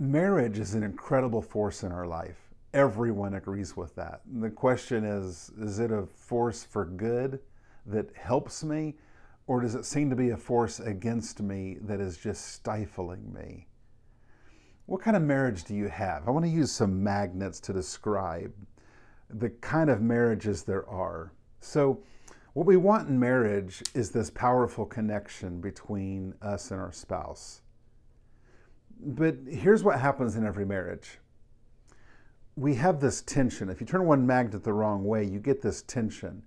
Marriage is an incredible force in our life. Everyone agrees with that. And the question is is it a force for good that helps me, or does it seem to be a force against me that is just stifling me? What kind of marriage do you have? I want to use some magnets to describe the kind of marriages there are. So, what we want in marriage is this powerful connection between us and our spouse. But here's what happens in every marriage we have this tension. If you turn one magnet the wrong way, you get this tension.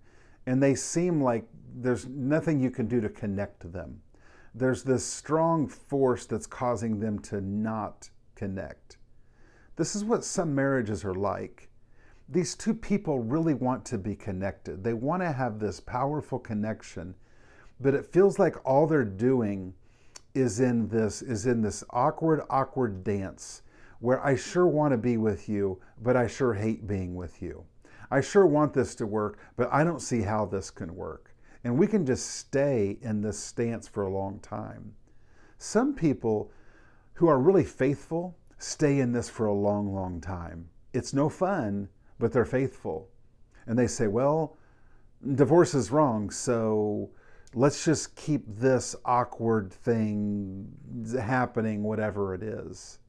And they seem like there's nothing you can do to connect them. There's this strong force that's causing them to not connect. This is what some marriages are like. These two people really want to be connected. They want to have this powerful connection, but it feels like all they're doing is in this is in this awkward awkward dance where I sure want to be with you, but I sure hate being with you. I sure want this to work, but I don't see how this can work. And we can just stay in this stance for a long time. Some people who are really faithful stay in this for a long, long time. It's no fun, but they're faithful. And they say, well, divorce is wrong, so let's just keep this awkward thing happening, whatever it is.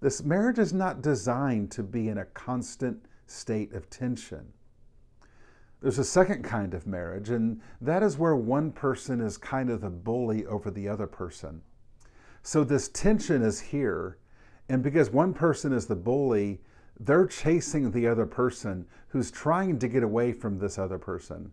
This marriage is not designed to be in a constant state of tension. There's a second kind of marriage, and that is where one person is kind of the bully over the other person. So this tension is here, and because one person is the bully, they're chasing the other person who's trying to get away from this other person.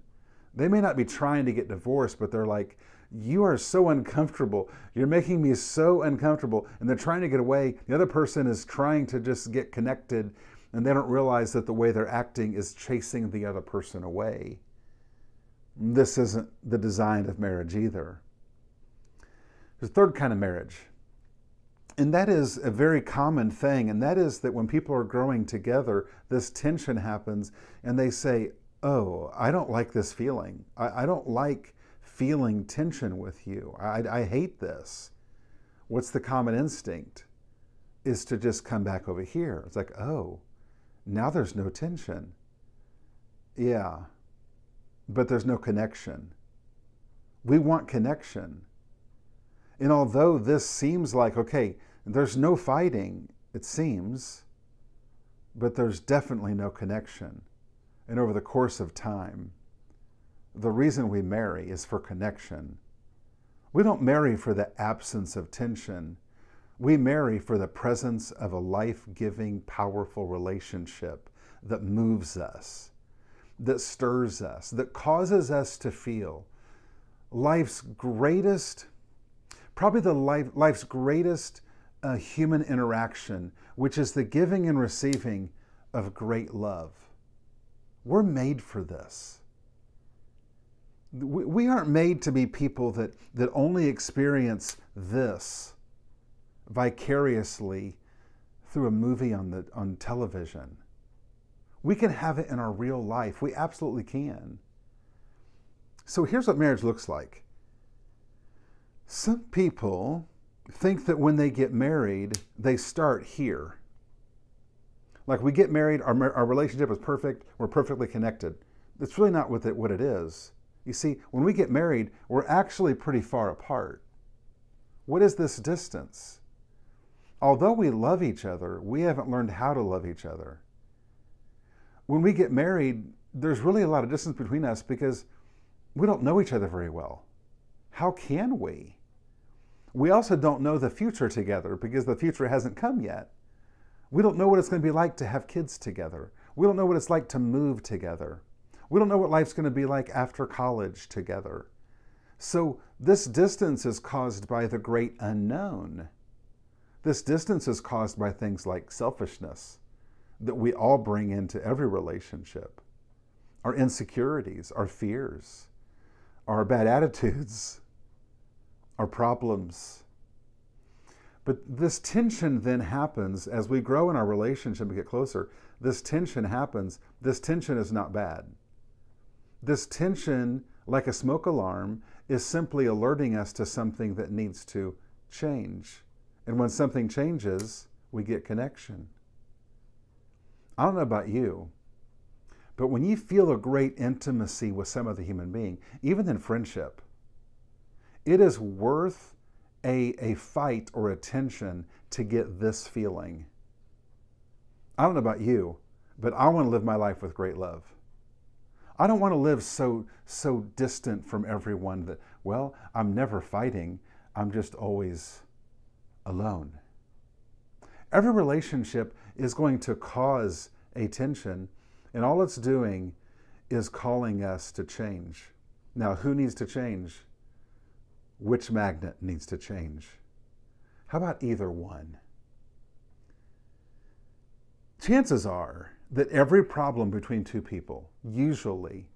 They may not be trying to get divorced, but they're like, You are so uncomfortable. You're making me so uncomfortable. And they're trying to get away. The other person is trying to just get connected, and they don't realize that the way they're acting is chasing the other person away. This isn't the design of marriage either. There's a third kind of marriage. And that is a very common thing. And that is that when people are growing together, this tension happens and they say, Oh, I don't like this feeling. I, I don't like feeling tension with you. I, I hate this. What's the common instinct? Is to just come back over here. It's like, oh, now there's no tension. Yeah, but there's no connection. We want connection. And although this seems like, okay, there's no fighting, it seems, but there's definitely no connection. And over the course of time, the reason we marry is for connection. We don't marry for the absence of tension. We marry for the presence of a life giving, powerful relationship that moves us, that stirs us, that causes us to feel life's greatest probably the life, life's greatest uh, human interaction, which is the giving and receiving of great love. We're made for this. We, aren't made to be people that, that only experience this vicariously through a movie on, the, on television. We can have it in our real life. We absolutely can. So here's what marriage looks like some people think that when they get married, they start here. Like we get married, our, our relationship is perfect, we're perfectly connected. That's really not what it, what it is. You see, when we get married, we're actually pretty far apart. What is this distance? Although we love each other, we haven't learned how to love each other. When we get married, there's really a lot of distance between us because we don't know each other very well. How can we? We also don't know the future together because the future hasn't come yet. We don't know what it's going to be like to have kids together. We don't know what it's like to move together. We don't know what life's going to be like after college together. So, this distance is caused by the great unknown. This distance is caused by things like selfishness that we all bring into every relationship, our insecurities, our fears, our bad attitudes, our problems. But this tension then happens as we grow in our relationship and get closer. This tension happens. This tension is not bad. This tension, like a smoke alarm, is simply alerting us to something that needs to change. And when something changes, we get connection. I don't know about you, but when you feel a great intimacy with some other human being, even in friendship, it is worth a, a fight or a tension to get this feeling. I don't know about you, but I want to live my life with great love. I don't want to live so so distant from everyone that well, I'm never fighting. I'm just always alone. Every relationship is going to cause a tension, and all it's doing is calling us to change. Now, who needs to change? Which magnet needs to change? How about either one? Chances are that every problem between two people, usually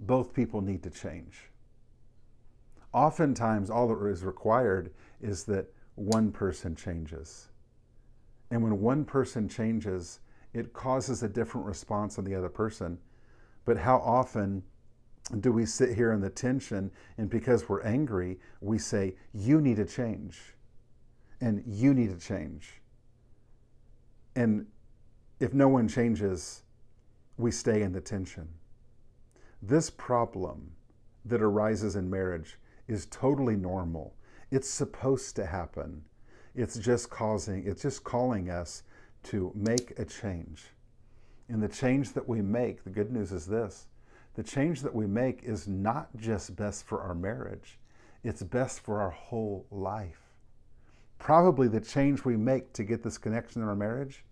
both people need to change. Oftentimes, all that is required is that one person changes. And when one person changes, it causes a different response on the other person. But how often do we sit here in the tension and because we're angry, we say, You need to change, and you need to change. And if no one changes, we stay in the tension. This problem that arises in marriage is totally normal. It's supposed to happen. It's just causing, it's just calling us to make a change. And the change that we make, the good news is this the change that we make is not just best for our marriage, it's best for our whole life. Probably the change we make to get this connection in our marriage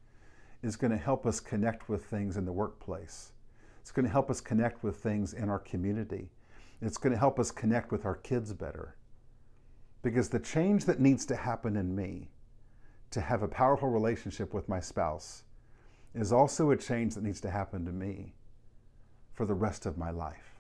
is going to help us connect with things in the workplace. It's going to help us connect with things in our community. It's going to help us connect with our kids better. Because the change that needs to happen in me to have a powerful relationship with my spouse is also a change that needs to happen to me for the rest of my life.